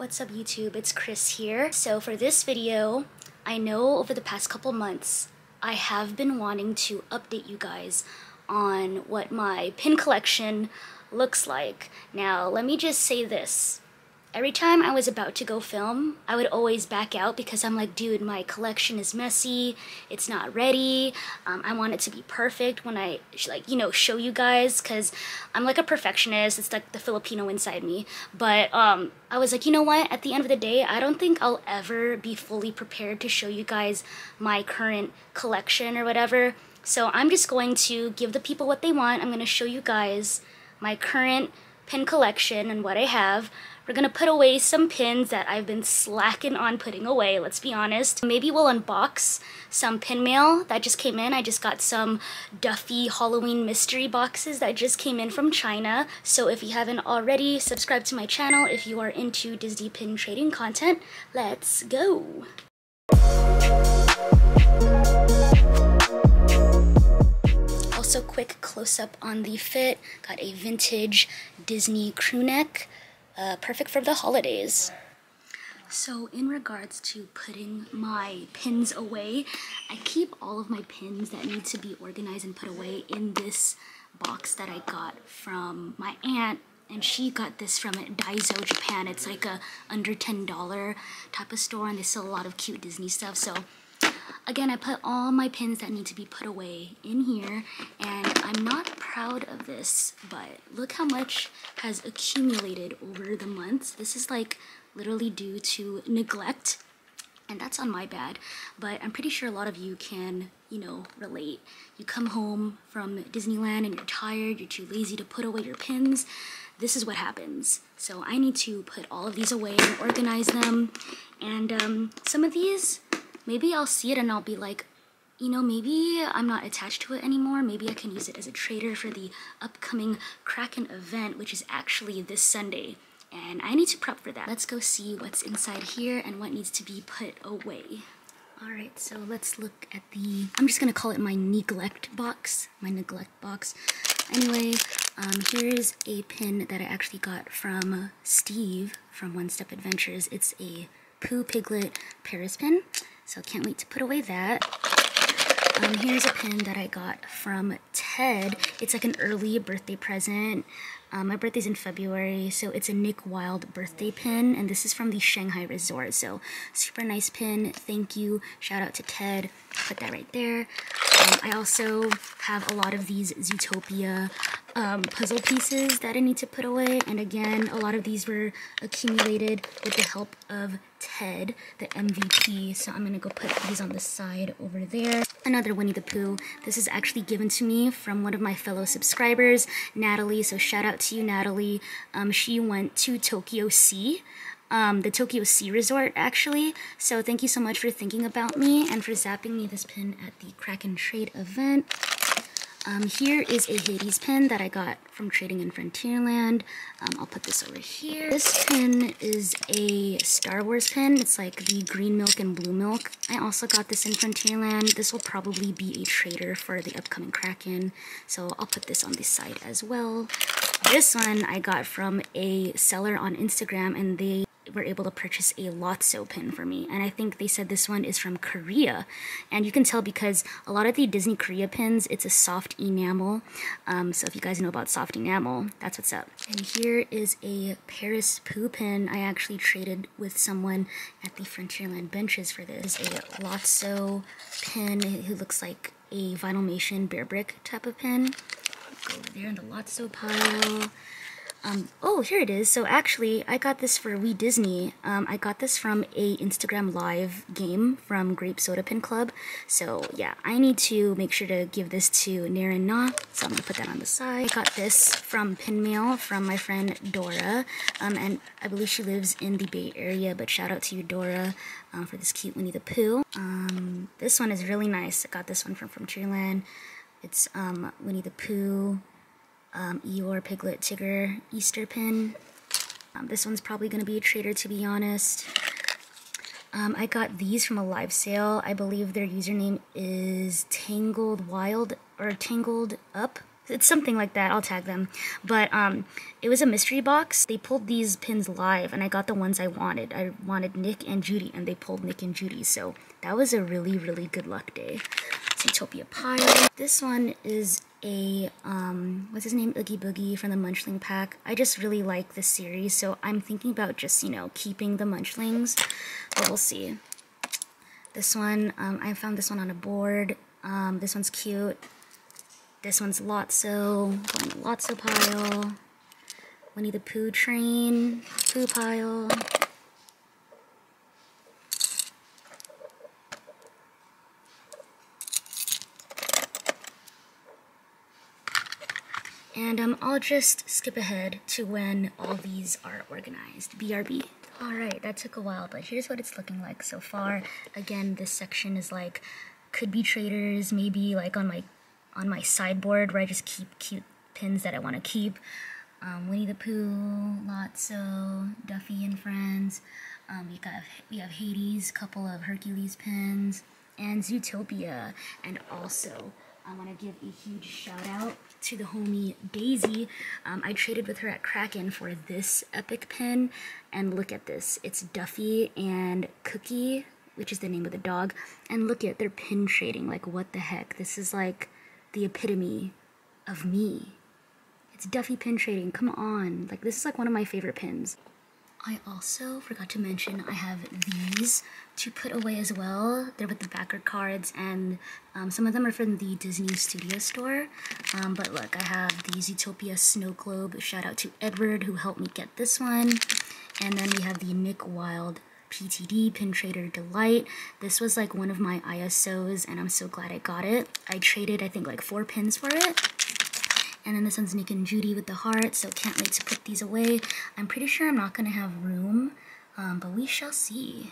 What's up YouTube? It's Kris here. So for this video, I know over the past couple months, I have been wanting to update you guys on what my pin collection looks like. Now, let me just say this. Every time I was about to go film, I would always back out because I'm like, dude, my collection is messy. It's not ready. Um, I want it to be perfect when I, like, you know, show you guys because I'm like a perfectionist. It's like the Filipino inside me. But um, I was like, you know what? At the end of the day, I don't think I'll ever be fully prepared to show you guys my current collection or whatever. So I'm just going to give the people what they want. I'm going to show you guys my current pin collection and what I have. We're gonna put away some pins that I've been slacking on putting away, let's be honest. Maybe we'll unbox some pin mail that just came in. I just got some Duffy Halloween mystery boxes that just came in from China. So if you haven't already, subscribe to my channel if you are into Disney pin trading content. Let's go! Also quick close-up on the fit. Got a vintage Disney crew neck uh, perfect for the holidays. So in regards to putting my pins away, I keep all of my pins that need to be organized and put away in this box that I got from my aunt and she got this from Daiso Japan. It's like a under $10 type of store and they sell a lot of cute Disney stuff. So again, I put all my pins that need to be put away in here and I'm not proud of this, but look how much has accumulated over the months. This is like literally due to neglect and that's on my bad but i'm pretty sure a lot of you can you know relate. You come home from disneyland and you're tired you're too lazy to put away your pins. This is what happens. So i need to put all of these away and organize them and um, some of these maybe i'll see it and i'll be like you know, maybe I'm not attached to it anymore. Maybe I can use it as a trader for the upcoming Kraken event, which is actually this Sunday. And I need to prep for that. Let's go see what's inside here and what needs to be put away. Alright, so let's look at the, I'm just gonna call it my neglect box, my neglect box. Anyway, um, here's a pin that I actually got from Steve from One Step Adventures. It's a Pooh Piglet Paris pin, so can't wait to put away that. Um, here's a pin that I got from Ted. It's like an early birthday present. Um, my birthday's in February, so it's a Nick Wilde birthday pin, and this is from the Shanghai Resort. So super nice pin. Thank you. Shout out to Ted. Put that right there. Um, I also have a lot of these Zootopia um, puzzle pieces that I need to put away. And again, a lot of these were accumulated with the help of Ted, the MVP. So I'm gonna go put these on the side over there. Another Winnie the Pooh. This is actually given to me from one of my fellow subscribers, Natalie. So shout out to you, Natalie. Um, she went to Tokyo Sea. Um, the Tokyo Sea Resort, actually. So thank you so much for thinking about me and for zapping me this pin at the Kraken Trade event. Um, here is a Hades pen that I got from Trading in Frontierland. Um, I'll put this over here. This pen is a Star Wars pen. It's like the green milk and blue milk. I also got this in Frontierland. This will probably be a trader for the upcoming Kraken. So I'll put this on the side as well. This one I got from a seller on Instagram and they were able to purchase a Lotso pin for me. And I think they said this one is from Korea. And you can tell because a lot of the Disney Korea pins, it's a soft enamel. Um, so if you guys know about soft enamel, that's what's up. And here is a Paris Pooh pin. I actually traded with someone at the Frontierland benches for this. This is a Lotso pin who looks like a Vinylmation Bear Brick type of pin. Go over there in the Lotso pile. Um, oh, here it is. So actually, I got this for We Disney. Um, I got this from a Instagram live game from Grape Soda Pin Club. So yeah, I need to make sure to give this to Naren Na. So I'm gonna put that on the side. I got this from Pin Mail from my friend Dora. Um, and I believe she lives in the Bay Area, but shout out to you, Dora, uh, for this cute Winnie the Pooh. Um, this one is really nice. I got this one from from Frontierland. It's um, Winnie the Pooh um, Eeyore, Piglet, Tigger Easter pin. Um, this one's probably going to be a trader, to be honest. Um, I got these from a live sale. I believe their username is Tangled Wild or Tangled Up It's something like that. I'll tag them. But um, it was a mystery box. They pulled these pins live, and I got the ones I wanted. I wanted Nick and Judy, and they pulled Nick and Judy. So that was a really, really good luck day. Zootopia pile. This one is a, um, what's his name? Oogie Boogie from the Munchling Pack. I just really like this series, so I'm thinking about just, you know, keeping the Munchlings, but we'll see. This one, um, I found this one on a board. Um, this one's cute. This one's Lotso, Lotso pile. Winnie the Pooh train, Pooh pile. And um, I'll just skip ahead to when all these are organized. BRB. Alright, that took a while, but here's what it's looking like so far. Again, this section is like, could be traders, maybe like on my on my sideboard where I just keep cute pins that I want to keep. Um, Winnie the Pooh, Lotso, Duffy and Friends. Um, we got we have Hades, couple of Hercules pins, and Zootopia, and also I want to give a huge shout out to the homie Daisy. Um, I traded with her at Kraken for this epic pin, and look at this. It's Duffy and Cookie, which is the name of the dog, and look at their pin trading. Like, what the heck? This is like the epitome of me. It's Duffy pin trading. Come on. Like, this is like one of my favorite pins. I also forgot to mention I have these to put away as well. They're with the backer cards and um, some of them are from the Disney Studio Store. Um, but look, I have the Zootopia Snow Globe. Shout out to Edward who helped me get this one. And then we have the Nick Wilde PTD Pin Trader Delight. This was like one of my ISOs and I'm so glad I got it. I traded I think like four pins for it. And then this one's Nick and Judy with the heart, so can't wait to put these away. I'm pretty sure I'm not going to have room, um, but we shall see.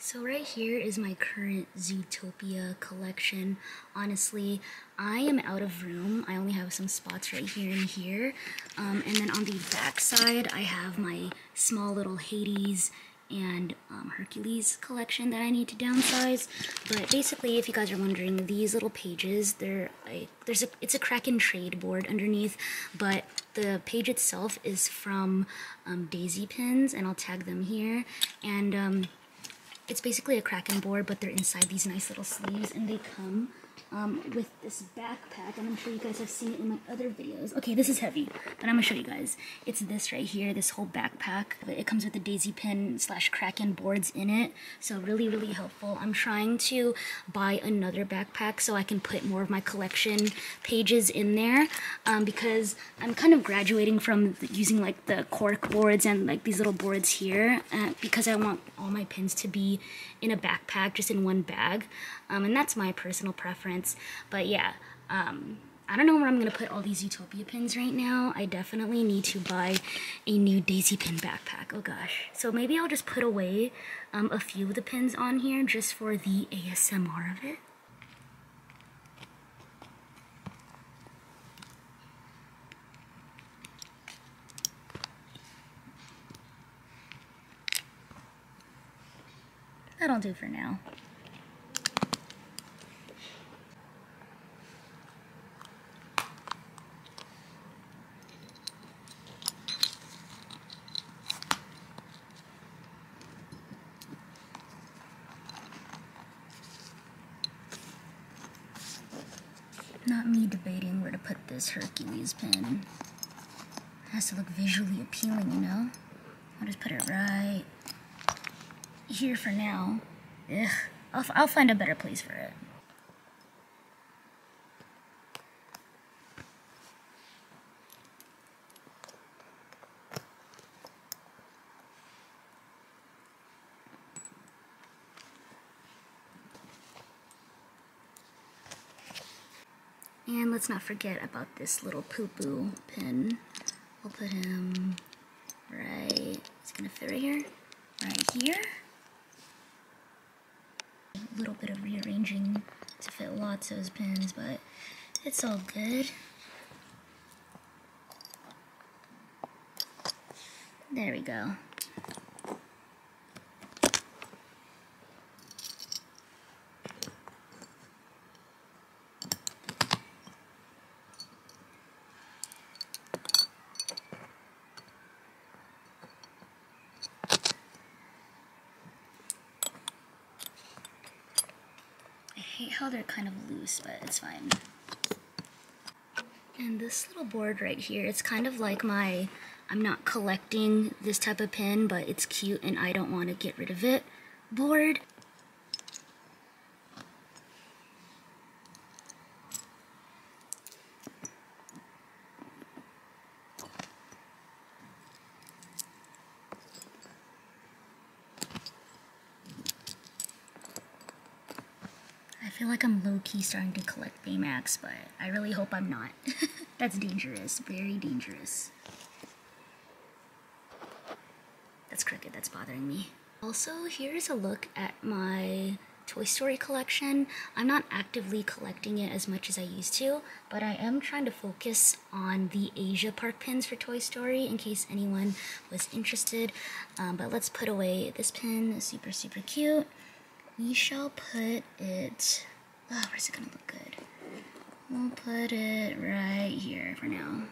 So right here is my current Zootopia collection. Honestly, I am out of room. I only have some spots right here and here. Um, and then on the back side, I have my small little Hades and um, Hercules collection that I need to downsize. But basically, if you guys are wondering, these little pages, they're like, there's a, it's a Kraken trade board underneath, but the page itself is from um, Daisy pins, and I'll tag them here. And um, it's basically a Kraken board, but they're inside these nice little sleeves, and they come um, with this backpack, and I'm sure you guys have seen it in my other videos. Okay, this is heavy, but I'm gonna show you guys. It's this right here, this whole backpack. It comes with the daisy pin slash kraken boards in it, so really, really helpful. I'm trying to buy another backpack so I can put more of my collection pages in there, um, because I'm kind of graduating from using like the cork boards and like these little boards here, uh, because I want all my pins to be in a backpack, just in one bag, um, and that's my personal preference but yeah, um, I don't know where I'm going to put all these Utopia pins right now. I definitely need to buy a new Daisy pin backpack. Oh gosh. So maybe I'll just put away um, a few of the pins on here just for the ASMR of it. That'll do for now. Not me debating where to put this Hercules pin. It has to look visually appealing, you know? I'll just put it right here for now. Ugh, I'll, I'll find a better place for it. And let's not forget about this little poo-poo pin. We'll put him right, it's gonna fit right here, right here. A little bit of rearranging to fit lots of pins, but it's all good. There we go. Hate how they're kind of loose, but it's fine. And this little board right here, it's kind of like my, I'm not collecting this type of pin, but it's cute and I don't want to get rid of it board. Feel like I'm low-key starting to collect Baymax, but I really hope I'm not. That's dangerous, very dangerous. That's crooked, that's bothering me. Also, here's a look at my Toy Story collection. I'm not actively collecting it as much as I used to, but I am trying to focus on the Asia Park pins for Toy Story in case anyone was interested. Um, but let's put away this pin, super, super cute we shall put it, oh, where's it gonna look good? We'll put it right here for now.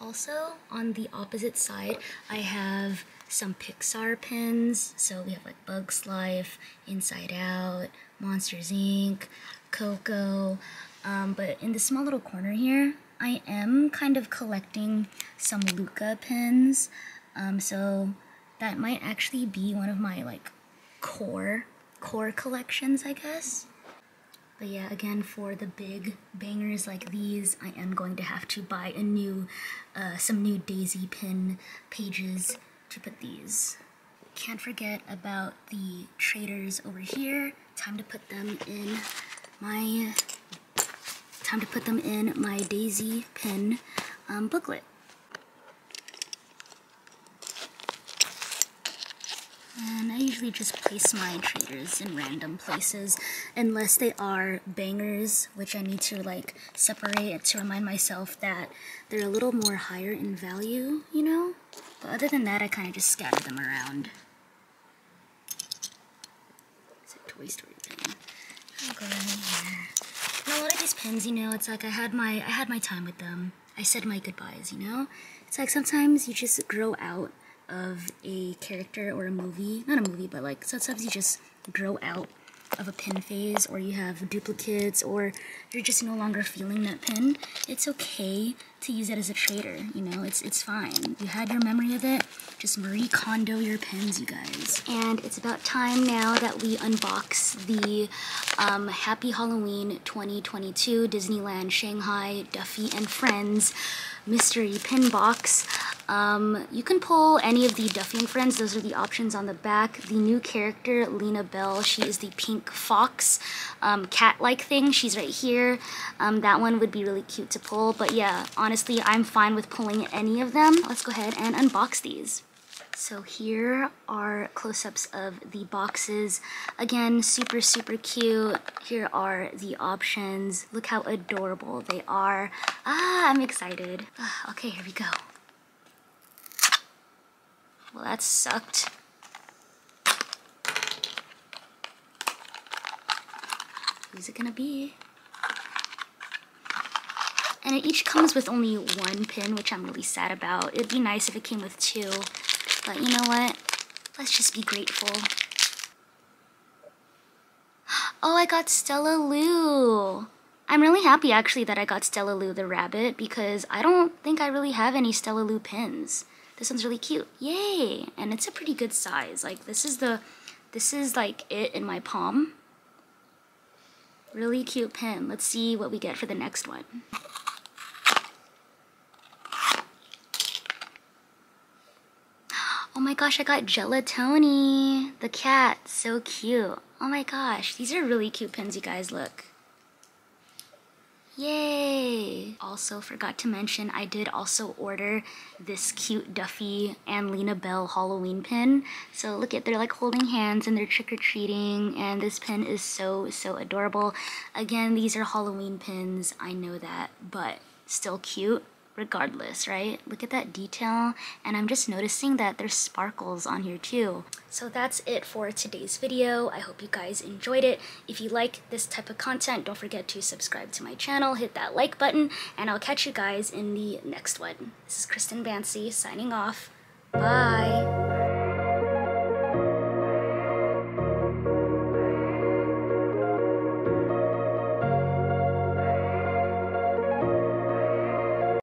Also, on the opposite side, I have some Pixar pins. So we have like Bugs Life, Inside Out, Monsters Inc., Coco. Um, but in the small little corner here, I am kind of collecting some Luca pins. Um, so that might actually be one of my like core core collections, I guess. But yeah, again, for the big bangers like these, I am going to have to buy a new, uh, some new daisy pin pages to put these. Can't forget about the traders over here. Time to put them in my, time to put them in my daisy pin um, booklet. And I usually just place my traders in random places unless they are bangers, which I need to like separate to remind myself that they're a little more higher in value, you know? But other than that, I kind of just scatter them around. It's a Toy Story pin. I'll go in here. And a lot of these pins, you know, it's like I had my I had my time with them. I said my goodbyes, you know? It's like sometimes you just grow out of a character or a movie, not a movie, but like sometimes you just grow out of a pin phase or you have duplicates or you're just no longer feeling that pin, it's okay to use it as a trader, you know, it's it's fine. You had your memory of it, just Marie Kondo your pins, you guys. And it's about time now that we unbox the um, Happy Halloween 2022 Disneyland Shanghai Duffy and Friends mystery pin box. Um, you can pull any of the Duffy and Friends. Those are the options on the back. The new character, LinaBell, she is the pink fox um, cat-like thing. She's right here. Um, that one would be really cute to pull. But yeah, honestly, I'm fine with pulling any of them. Let's go ahead and unbox these. So here are close-ups of the boxes. Again, super, super cute. Here are the options. Look how adorable they are. Ah, I'm excited. Ah, okay, here we go. Well, that sucked. Who's it gonna be? And it each comes with only one pin, which I'm really sad about. It'd be nice if it came with two. But you know what? Let's just be grateful. Oh, I got Stella Lou. I'm really happy actually that I got Stella Lou the rabbit because I don't think I really have any Stella Lou pins. This one's really cute. Yay! And it's a pretty good size. Like this is the this is like it in my palm. Really cute pin. Let's see what we get for the next one. Oh my gosh, I got Gelatoni, the cat. So cute. Oh my gosh, these are really cute pins, you guys. Look. Yay! Also forgot to mention, I did also order this cute Duffy and LinaBell Halloween pin. So look at, they're like holding hands and they're trick-or-treating and this pin is so, so adorable. Again, these are Halloween pins, I know that, but still cute regardless, right? Look at that detail. And I'm just noticing that there's sparkles on here too. So that's it for today's video. I hope you guys enjoyed it. If you like this type of content, don't forget to subscribe to my channel, hit that like button, and I'll catch you guys in the next one. This is Kristen Banci signing off. Bye.